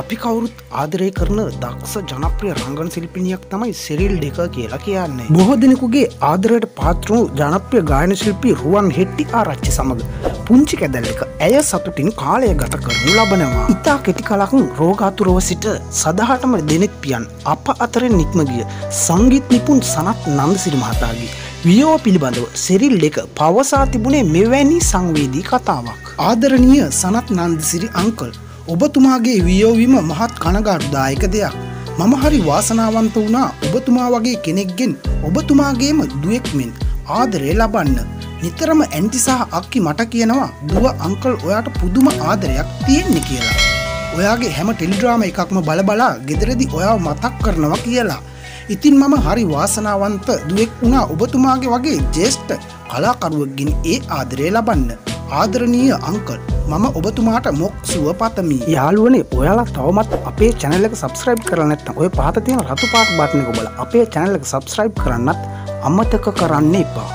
අපි කවුරුත් ආදරය කරන දක්ෂ ජනප්‍රිය රංගන ශිල්පිනියක් තමයි සිරිල් දෙක කියලා කියන්නේ. බොහෝ දෙනෙකුගේ ආදරයට පාත්රුණු ජනප්‍රිය ගායන ශිල්පී රුවන් හෙට්ටි ආරච්චි සමඟ පුංචි කැදැල් එක ඇය සතුටින් කාලය ගත කරනු ලබනවා. ඉතා කෙටි කලකුන් රෝගාතුරව සිට සදහටම දෙනෙත් පියන් අප අතරෙන් නික්ම ගිය සංගීත් නිපුන් සනත් නන්දසිරි මහතාගේ. වියෝ පිළිබඳව සිරිල් දෙක පවසා තිබුණේ මෙවැනි සංවේදී කතාවක්. ආදරණීය සනත් නන්දසිරි අංකල් ඔබතුමාගේ වියෝවීම මහත් කනගාටුදායක දෙයක්. මම හරි වාසනාවන්ත වුණා ඔබතුමා වගේ කෙනෙක්ගෙන් ඔබතුමාගේම දුවෙක්මෙන් ආදරය ලබන්න. නිතරම ඇන්ටි සහ අක්කි මට කියනවා දුව අංකල් ඔයාට පුදුම ආදරයක් තියෙන්නේ කියලා. ඔයාගේ හැම ටෙලිඩ්‍රාම එකක්ම බලබලා ගෙදරදි ඔයාව මතක් කරනවා කියලා. ඉතින් මම හරි වාසනාවන්ත දුවෙක් වුණා ඔබතුමාගේ වගේ ජේෂ්ඨ කලාකරුවක්ගෙන ඒ ආදරය ලබන්න. ආදරණීය අංකල් මම ඔබතුමාට මොක් සුව පතමි. යාළුවනේ ඔයාලා තවමත් අපේ චැනල්ලක සබස්ක්‍රයිබ් කරනට ඔය පාත තියෙන රතු පාට බට්නක බල අපේ චැනල්ලක සබස්ක්‍රයිබ් කරන්නත් අමතක කරන්න එපා.